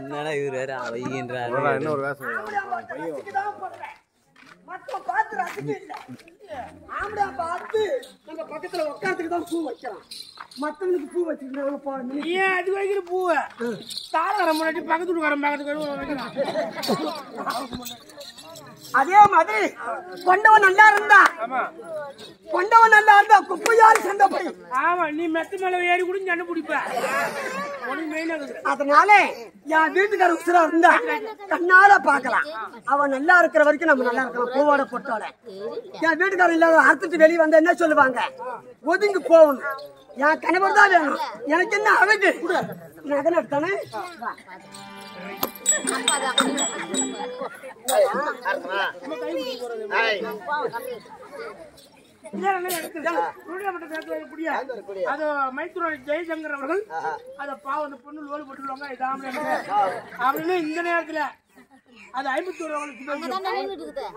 என்னடா இவரு வேற அவ்வளவுதான், இன்னும் ஒரு வேஷம் ஆம்பளை பார்த்து ரசிக்க இல்ல. ஆம்பளை பார்த்து நம்ம பக்கத்துல உட்காரத்துக்கு தான் பூ வைக்கலாம் மத்தவனுக்கு பூ வச்சிருந்தாங்க ஏன் அது வைக்கிற பூவை? தாழ வர முன்னாடி பக்கத்து வீட்டுக்காரன் பக்கத்துக்கு வைக்கிறான். அதே மாதிரி கொண்டவன் நல்லா இருந்தா. கொண்டவன் நல்லா இருந்தா குப்பையால் சண்டைப்படி ஆமா நீ மெத்த மேல ஏறி கூட சண்டை பிடிப்ப. அதனால என் வீட்டுக்கார உசுரா இருந்தா கண்ணால பாக்கலாம் அவன் நல்லா இருக்கிற வரைக்கும் நம்ம நல்லா இருக்கலாம். பூவோட பொட்டோட என் வீட்டுக்காரன் இல்லாத அறுத்துட்டு வெளியே வந்தா என்ன சொல்லுவாங்க? ஒதுங்கி போகணும். என் கணவர் தான் வேணும். எனக்கு என்ன அழகு? நகை நடத்தானே அது மைத்ரோட ஜெயசங்கர் அவர்கள் அத பாவம் அந்த பொண்ணு லோல் போட்டுருவாங்க இதாம அப்படின்னு இந்த நேரத்துல அது ஐம்பத்தி ஒரு அவங்களுக்கு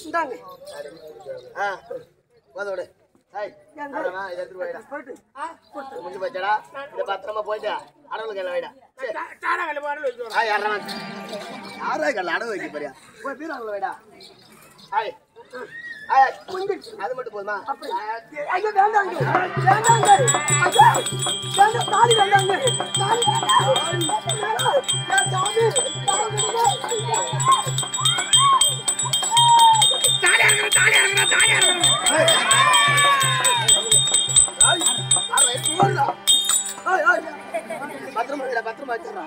இந்தாங்க. ஆ, அவ்வளவுதான், இதை எடுத்துட்டு போயிடா. முடிஞ்சு போச்சுடா. இதை பத்திரமா போயிட்டு அடவுல கையில வைடா. வச்சு ஆ, யாரா கையில அடவு வைக்க போறியா? போய் வைடா. அது மட்டும் போதுமா? ஐயோ வேண்டாங்க வேண்டாங்க ஐயோ. வேண்டாம் தாலி வேண்டாங்க தாலி வேண்டாம். என் சாமி பத்திரமா வைடா, பத்திரமா வச்சிடுறா.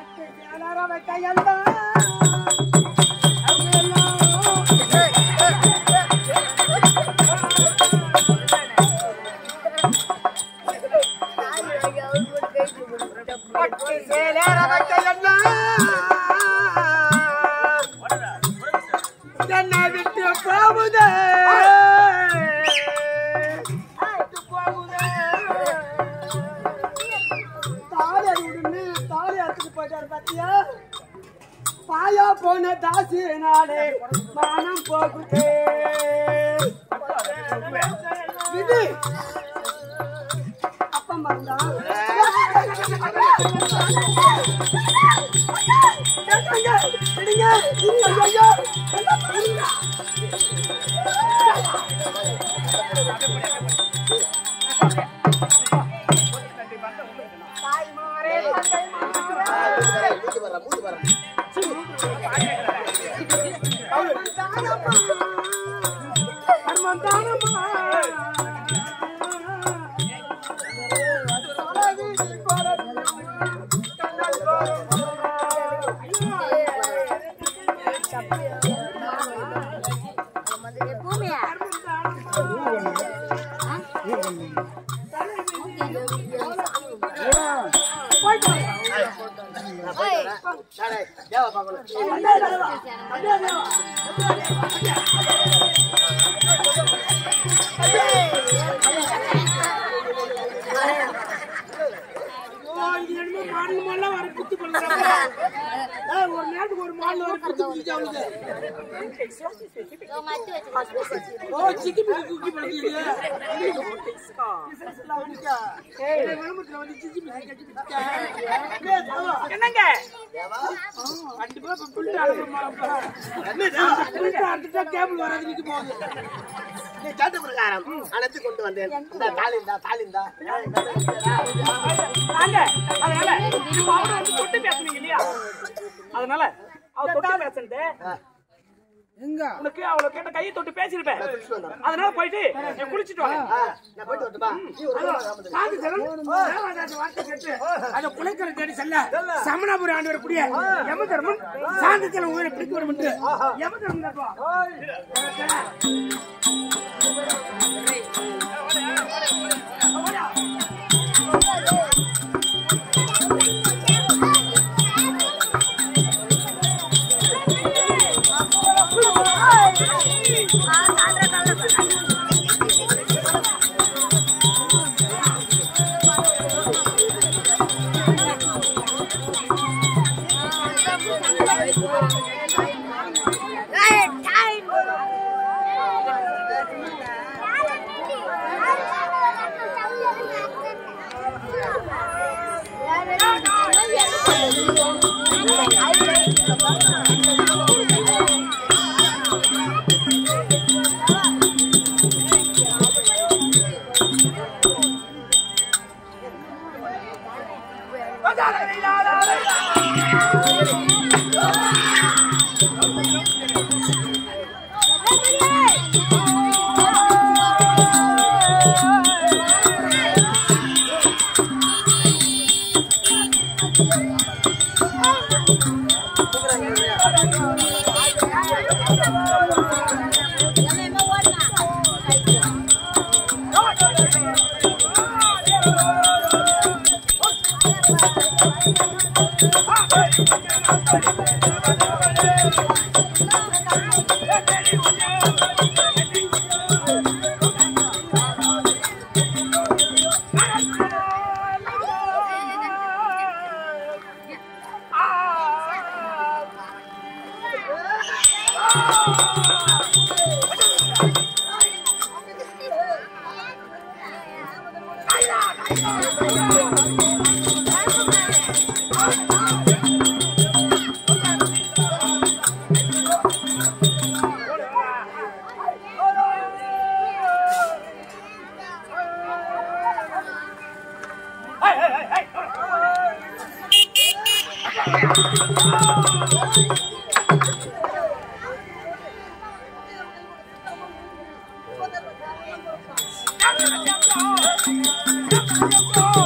என்னை விதி அப்பா மறந்தா விடுங்க ஐயோ தேவா பார்க்கணும். என்னங்க கண்டிப்பா இப்ப புல்ட்டு அனுப்புமா புல்ட்டு அனுப்பிட்டா கேபிள் வராது நிக்க போகுது நீ கேட்ட பிரகாரம் அனைத்து கொண்டு வந்தேன் இந்த தாலிந்தா தாலிந்தா. அதனால பேசுனீங்க இல்லையா அதனால அவ தொட்டு பேசுனது எங்க? உனக்கு அவளை கேட்ட கையை தொட்டு பேசிருப்பேன் அதனால போயிட்டு நீ குளிச்சிட்டு வாங்க. ஆ, நான் போயிட்டு வரட்டுமா? நீ ஒரு தடவை வாங்க முதல்ல. சாந்தி செல்வன் தேவதாச வார்த்தை கேட்டு அதை Ah, hey, hey, hey, hey, hey, hey, hey, hey, hey, hey, பிடிக்க வரும்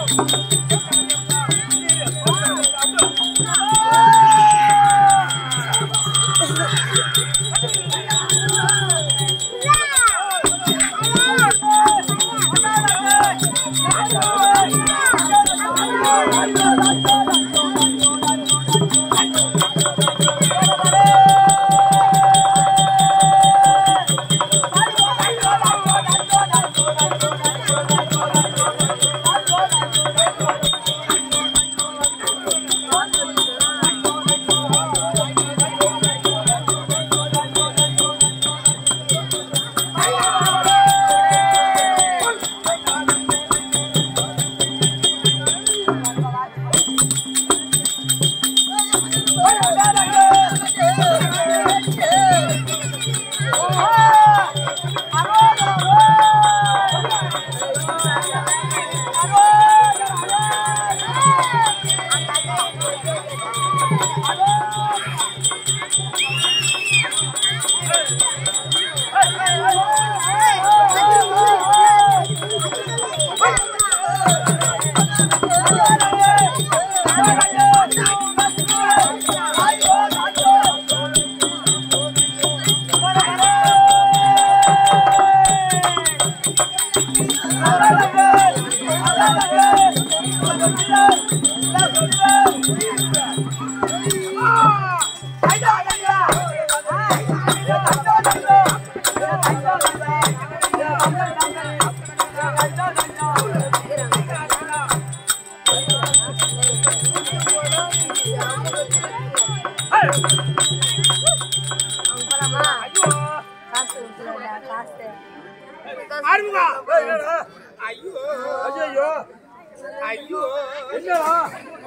Thank you.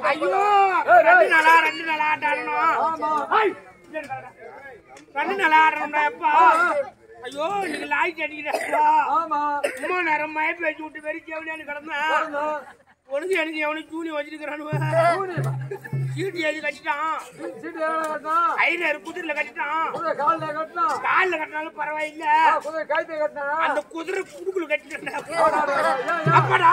ஐயோ ரெண்டு நாளா ரெண்டு நாளா ஆடணும் ரெண்டு நாளா ஆடுறோம்டா எப்பா ஐயோ நீங்க லாய்ச்சி அடிக்கிறா ஆமா. நேரம் மய பேச்சு விட்டு வெறிச்சு எவனு கிடந்தேன்? ஒழுங்கு எனக்கு எவனும் ஜூனி வச்சிருக்கிறானு சீட்டு எழுதி கட்டிட்டான். சீட்டு ஐநூறு குதிரையில கட்டிட்டான். காலில் கட்டினா காலில் கட்டினாலும் பரவாயில்ல. குதிரை கட்டினா அந்த குதிரை புடுக்குல கட்டிட்டேன் அப்படா.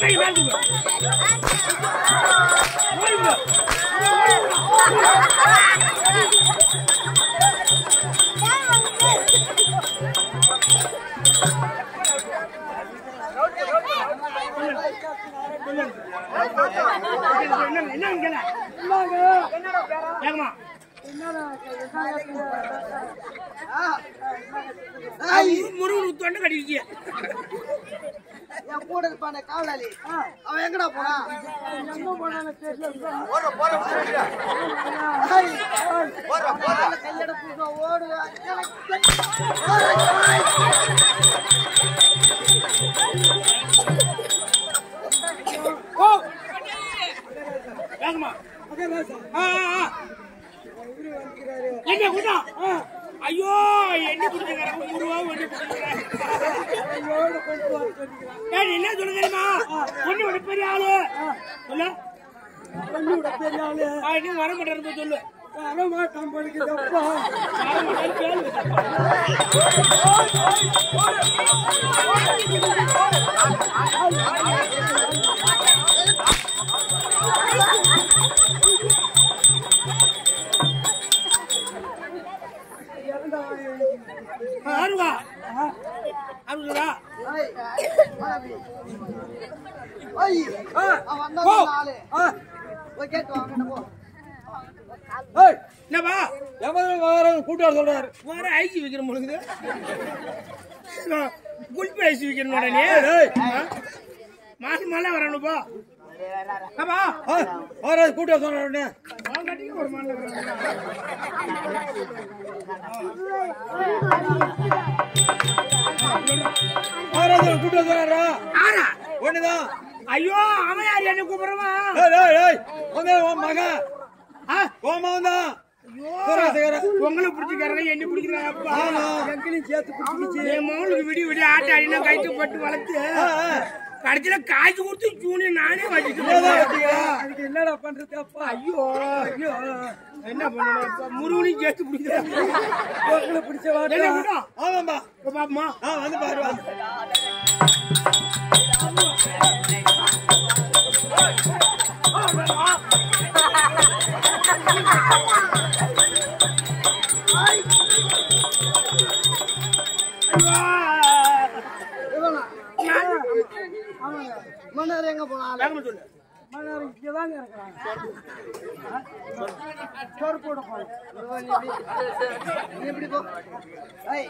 கை மேல முருகன் தொண்டை கட்டிருக்கிய? என் கூட இருப்பானே காவலாளி. அவன் எங்கடா போனா? போற போற போற போற கையட பூச ஓடு ஓ வேகமா ஆ, ஆ, ஆ. என்ன கூட்டம் ஐயோ என்ன பிடிச்சிருக்காரு முருவா ஒண்ணு பிடிச்சிருக்காரு ஏய், என்ன சொல்ல தெரியுமா? ஒண்ணு விட பெரிய ஆளு. சொல்லு. பெரிய ஆளு. இன்னும் வர மாட்டேன்னு சொல்லு. வர மாட்டான் கேளு. கூட்டாளர் சொல்றாரு வர ஐசி வைக்கிற முழுங்குது குல்பி ஐசி வைக்கணும் நீ. மாசம் மேல வரணுப்பா அப்பா ஆ, வர கூட்டாளர் சொல்றாரு அவன் கட்டிக்க ஒரு வர கூட்டாளர் சொல்றாரா. ஆறா ஒண்ணுதான் ஐயோ அவன் யார்? என்ன கூப்பிடுறவா ஏய், ஏய், ஏய், வந்து உன் மகன். மகன் தான் ஐயோ, உங்களை பிடிச்சிக்கிறாங்க என்ன பிடிக்கிறாங்க? அப்பா. எங்களையும் சேர்த்து பிடிச்சிக்கிச்சு. என் மகனுக்கு விடி விடி ஆட்ட அடினா கைத்து பட்டு வளர்த்து. கடைசியில காய்ச்சி கொடுத்து ஜூனியர் நானே வச்சுட்டு என்னடா பண்றது அப்பா? ஐயோ ஐயோ. என்ன பண்ணணும்? முருகனையும் சேர்த்து பிடிக்கிறாங்க உங்களை பிடிச்ச ஆமாம்பா ஆ வந்து பாரு வா. மன்னர் எங்க போனாலும் மன்னர் இங்கதாங்க இருக்கிறாங்க சோறு போட போறேன் எப்படி போ ஐய்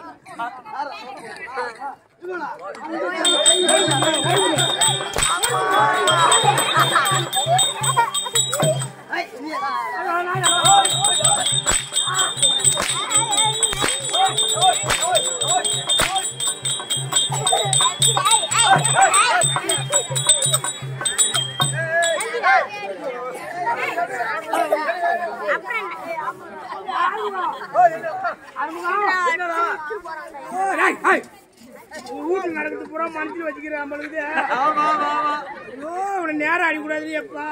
Hey, hey! ஐய், நீ ஆ, ஆ, ஆ. வீட்டுக்கு நடக்கிறது பூரா மனசுல வச்சுக்கிறேன் நம்மளுக்கு ஐயோ இவனை நேரம் அடிக்கூடாது எப்பா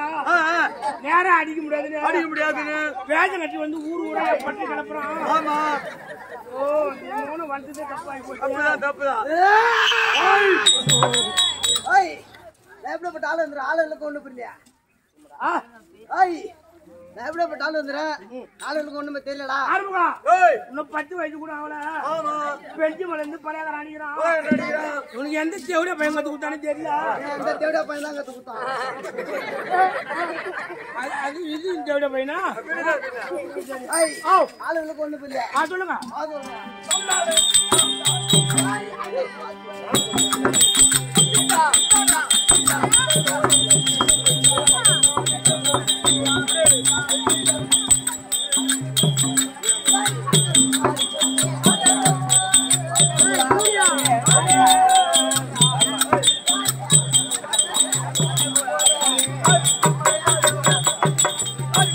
நேரம் அடிக்க முடியாது அடிக்க முடியாதுன்னு. வேத நட்டி வந்து ஊர் ஊரா பட்டு கிளப்புறான் ஆமா. ஓ நீ மூணு வந்ததே தப்பாகி போச்சு. தப்புதான் தப்புதான். ஐய் எப்படிப்பட்ட ஆள் வந்துடும் ஆளுகளுக்கு ஒண்ணு புரியலையா ஆ, ஐய் நான் எப்படிப்பட்ட ஆள் வந்துடுறேன் ஆளுகளுக்கு ஒண்ணுமே தெரியலடா இன்னும் பத்து வயசு கூட அவள ஆமா. பெஞ்சு மலர்ந்து பழைய அடிக்கிறான். இவனுக்கு எந்த செவிட பையன் கத்து கொடுத்தானே தெரியல. அந்த தேவடா பையன் தான் கத்து கொடுத்தான். அது அது இது இந்த செவிட பையனா? ஐய் ஓ. ஆளுகளுக்கு ஒண்ணு புரியல. ஆ சொல்லுங்க. ஏய்,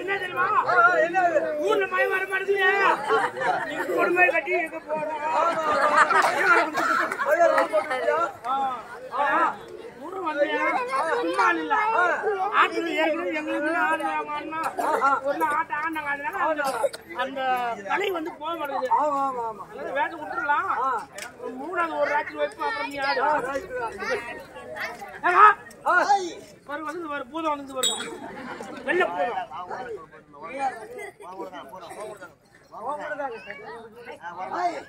என்ன தெரியுமா ஊர்ல மழை வர மாட்டேங்குது நீங்க கொடுமை கட்டி இருக்க போறோம் ஊரு வந்தேன். சும்மா இல்ல. ஆட்டுல ஏற்கனவே எங்களுக்கு ஆடு வாங்கணும்னா, ஒரு ஆட்டை ஆண்டாங்க. அதனால அந்த- கலை வந்து போக மாட்டேங்குது. அதனால வேட்டை விட்டுறலாம். ஒரு மூணாவது ஒரு ராத்திரி வைப்போம், அப்புறம் நீ ஆடு. பாரு, வந்து பாரு, பூதம் வந்து பாரு. வெள்ளை பூதம்.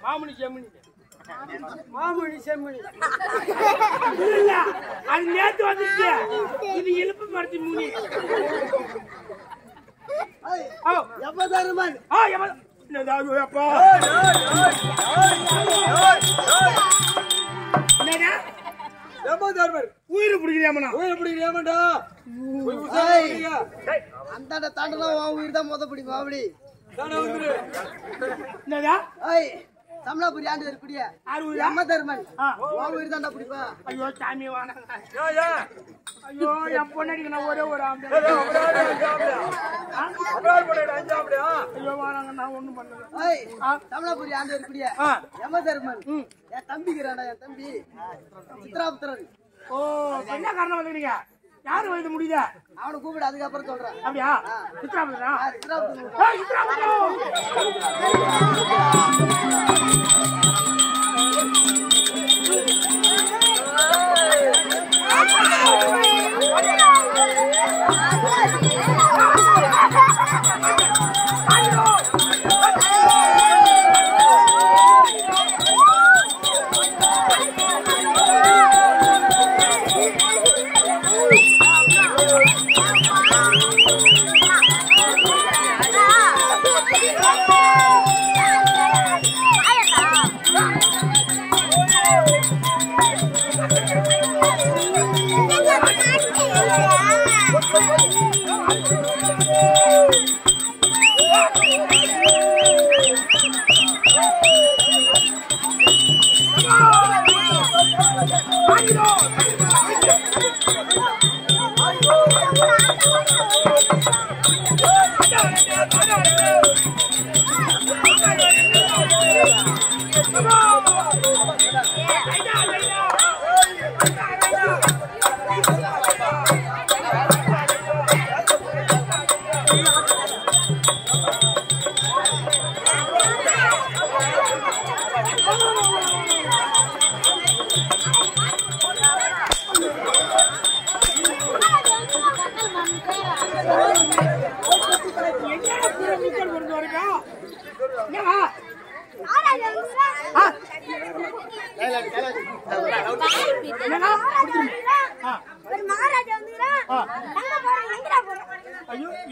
மாமணி செம்மணி மாமணி செம்மணி இல்ல அது நேத்து வந்துச்சு இது இழுப்பு மரத்தி மூணி. எப்ப தருமன் ஆ எவ என்னது அப்பா? என்னடா உயிர் பிடிக்கிறியாமண்ணா அந்த தாண்டலாம் உயிர் தான் முத பிடிக்கும் அப்படி என்னடா தமிழாபுரி ஆண்டு இருக்கக்கூடிய அம்ம தருமன் உயிர் தாண்டா பிடிப்பேன் ஐயோ சாமி ஐயோ என் பொண்ணடிக்கு நான் ஒரே ஒரு ஆம்பளை. ஐயோ நான் ஒண்ணும் ஆ. தமிழாபுரி ஆண்டு இருக்கக்கூடிய யம தருமன் என் தம்பிக்கிறான்டா என் தம்பி. சித்ராபுத்திரன். ஓ என்ன காரணம் வந்துக்கிறீங்க யாரு வந்து முடியுதா? அவனை கூப்பிடு அதுக்கப்புறம் சொல்றேன். அப்படியா? சித்ராபுரா ஆ,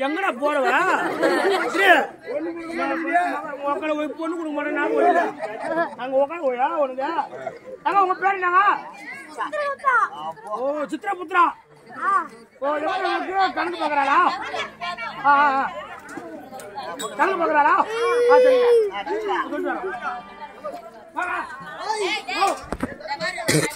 எங்கடா போறவா உக்கட போய் பொண்ணு கொடுக்க மாட்டேன் நான் போய் நாங்க உக்கட போயா உனக்கு நாங்க உங்க பேர் என்னங்க? ஓ சித்ரபுத்ரா 啊！我你们要不就站到包间来哦。啊啊啊！站到包间来哦。啊！哎！